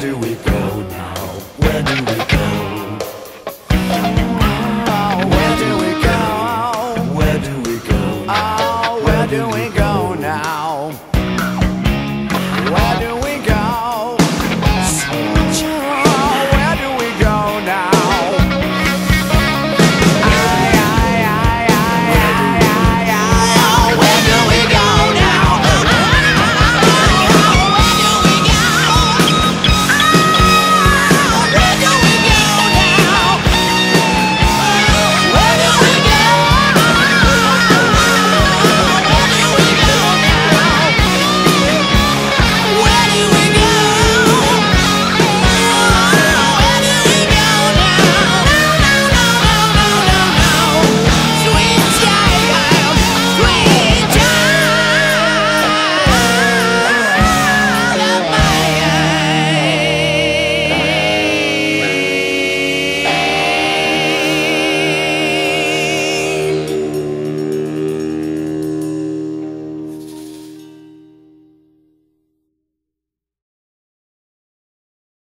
do we go now? Where do we go? Where do we go? Where do we go? Where do we go?